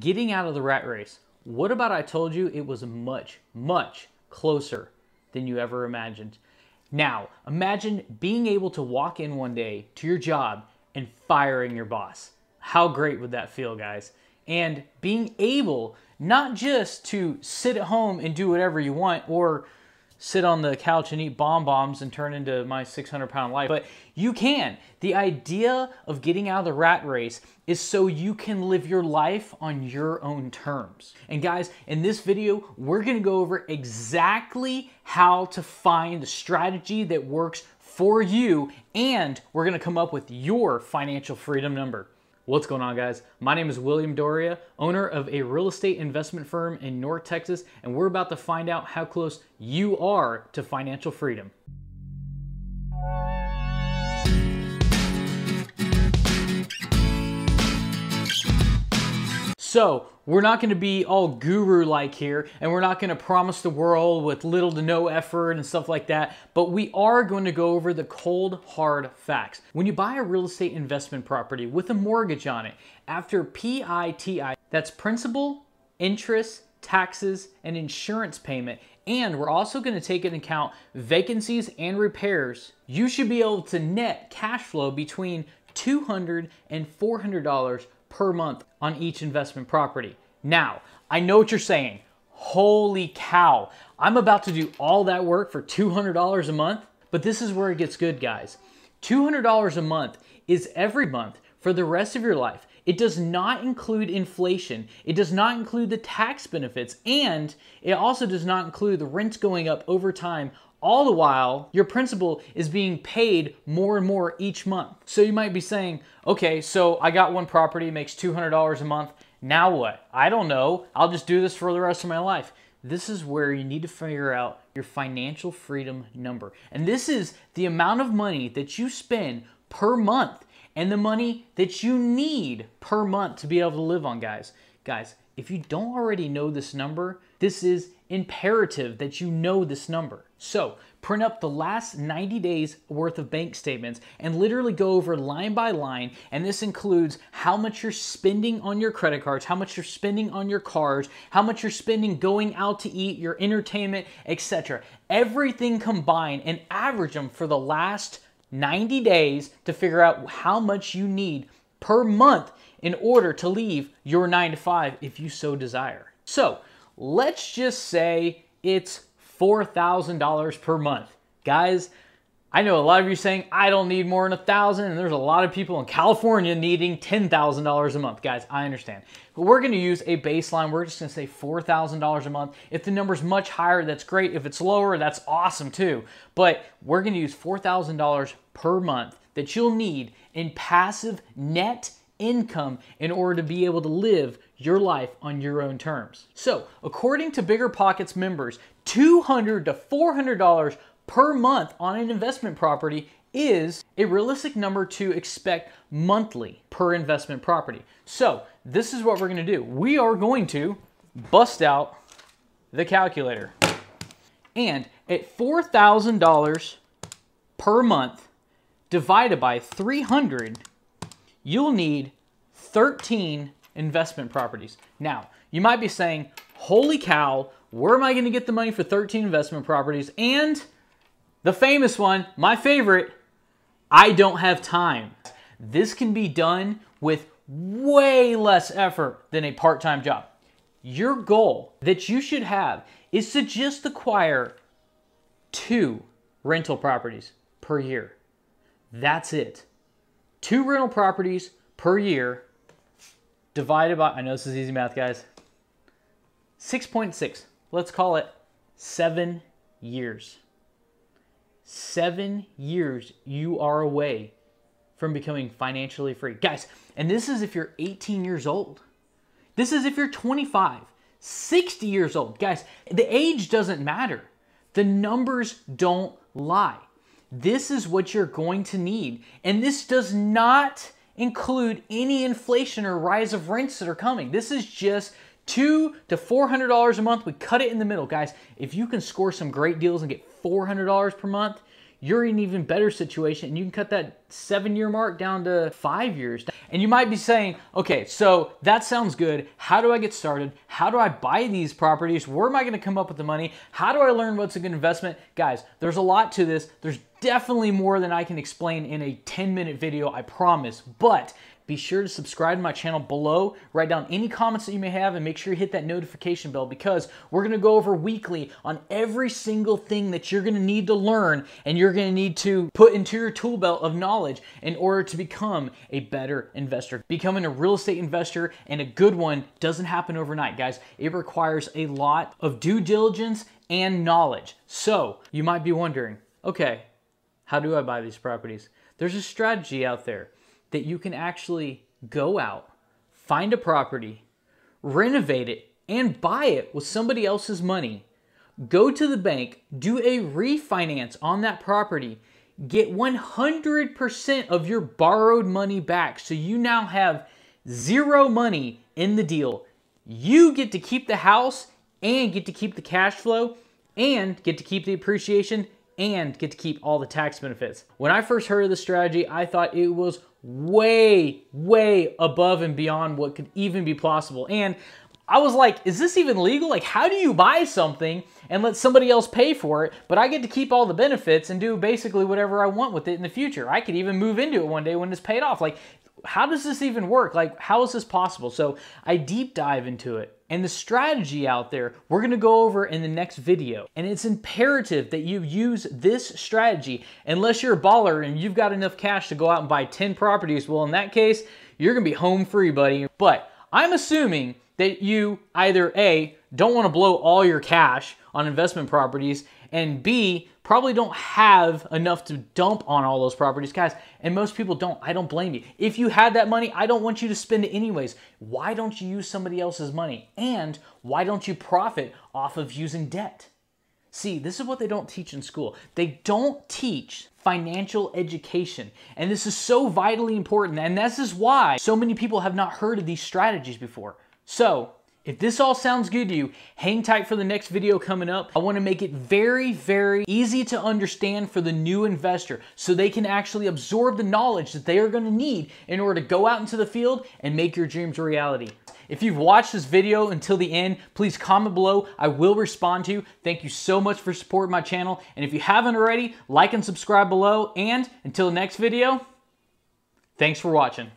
getting out of the rat race. What about I told you it was much, much closer than you ever imagined? Now, imagine being able to walk in one day to your job and firing your boss. How great would that feel, guys? And being able not just to sit at home and do whatever you want or sit on the couch and eat bonbons and turn into my 600 pound life, but you can. The idea of getting out of the rat race is so you can live your life on your own terms. And guys, in this video, we're gonna go over exactly how to find the strategy that works for you, and we're gonna come up with your financial freedom number. What's going on, guys? My name is William Dauria, owner of a real estate investment firm in North Texas, and we're about to find out how close you are to financial freedom. So, we're not going to be all guru like here, and we're not going to promise the world with little to no effort and stuff like that, but we are going to go over the cold, hard facts. When you buy a real estate investment property with a mortgage on it, after PITI, that's principal, interest, taxes, and insurance payment, and we're also going to take into account vacancies and repairs, you should be able to net cash flow between $200 and $400 per month on each investment property. Now, I know what you're saying. Holy cow, I'm about to do all that work for $200 a month, but this is where it gets good, guys. $200 a month is every month for the rest of your life. It does not include inflation. It does not include the tax benefits. And it also does not include the rents going up over time all the while, your principal is being paid more and more each month. So you might be saying, okay, so I got one property, makes $200 a month. Now what? I don't know. I'll just do this for the rest of my life. This is where you need to figure out your financial freedom number. And this is the amount of money that you spend per month and the money that you need per month to be able to live on, guys. Guys, if you don't already know this number, this is imperative that you know this number. So print up the last 90 days worth of bank statements and literally go over line by line. And this includes how much you're spending on your credit cards, how much you're spending on your cars, how much you're spending going out to eat, your entertainment, etc. Everything combined and average them for the last 90 days to figure out how much you need per month in order to leave your nine to five if you so desire. So let's just say it's $4,000 per month. Guys, I know a lot of you saying, I don't need more than a thousand, and there's a lot of people in California needing $10,000 a month. Guys, I understand. But we're gonna use a baseline. We're just gonna say $4,000 a month. If the number's much higher, that's great. If it's lower, that's awesome too. But we're gonna use $4,000 per month that you'll need in passive net income in order to be able to live your life on your own terms. So, according to Bigger Pockets members, $200 to $400 per month on an investment property is a realistic number to expect monthly per investment property. So, this is what we're going to do. We are going to bust out the calculator. And at $4,000 per month divided by 300, you'll need 13 investment properties. Now, you might be saying, holy cow, where am I going to get the money for 13 investment properties? And the famous one, my favorite, I don't have time. This can be done with way less effort than a part-time job. Your goal that you should have is to just acquire two rental properties per year. That's it. Two rental properties per year divided by, I know this is easy math, guys, 6.6. Let's call it seven years. Seven years you are away from becoming financially free. Guys, and this is if you're 18 years old. This is if you're 25, 60 years old. Guys, the age doesn't matter. The numbers don't lie. This is what you're going to need. And this does not include any inflation or rise of rents that are coming. This is just two to four hundred dollars a month. We cut it in the middle, guys. If you can score some great deals and get four hundred dollars per month, you're in an even better situation and you can cut that seven year mark down to five years. And you might be saying, okay, so that sounds good. How do I get started? How do I buy these properties? Where am I going to come up with the money? How do I learn what's a good investment? Guys, there's a lot to this. There's definitely more than I can explain in a 10 minute video, I promise. But be sure to subscribe to my channel below, write down any comments that you may have, and make sure you hit that notification bell because we're gonna go over weekly on every single thing that you're gonna need to learn and you're gonna need to put into your tool belt of knowledge in order to become a better investor. Becoming a real estate investor and a good one doesn't happen overnight, guys. It requires a lot of due diligence and knowledge. So you might be wondering, okay, how do I buy these properties? There's a strategy out there that you can actually go out, find a property, renovate it, and buy it with somebody else's money. Go to the bank, do a refinance on that property, get 100% of your borrowed money back. So you now have zero money in the deal. You get to keep the house and get to keep the cash flow and get to keep the appreciation and get to keep all the tax benefits. When I first heard of this strategy, I thought it was way, way above and beyond what could even be possible. And I was like, is this even legal? Like, how do you buy something and let somebody else pay for it, but I get to keep all the benefits and do basically whatever I want with it in the future? I could even move into it one day when it's paid off. Like, how does this even work? Like, how is this possible? So I deep dive into it. And the strategy out there, we're gonna go over in the next video. And it's imperative that you use this strategy unless you're a baller and you've got enough cash to go out and buy 10 properties. Well, in that case, you're gonna be home free, buddy. But I'm assuming that you either A, don't wanna blow all your cash on investment properties, and B, probably don't have enough to dump on all those properties. Guys, and most people don't. I don't blame you. If you had that money, I don't want you to spend it anyways. Why don't you use somebody else's money? And why don't you profit off of using debt? See, this is what they don't teach in school. They don't teach financial education. And this is so vitally important. And this is why so many people have not heard of these strategies before. So, if this all sounds good to you, hang tight for the next video coming up. I wanna make it very, very easy to understand for the new investor so they can actually absorb the knowledge that they are gonna need in order to go out into the field and make your dreams a reality. If you've watched this video until the end, please comment below. I will respond to you. Thank you so much for supporting my channel. And if you haven't already, like and subscribe below. And until the next video, thanks for watching.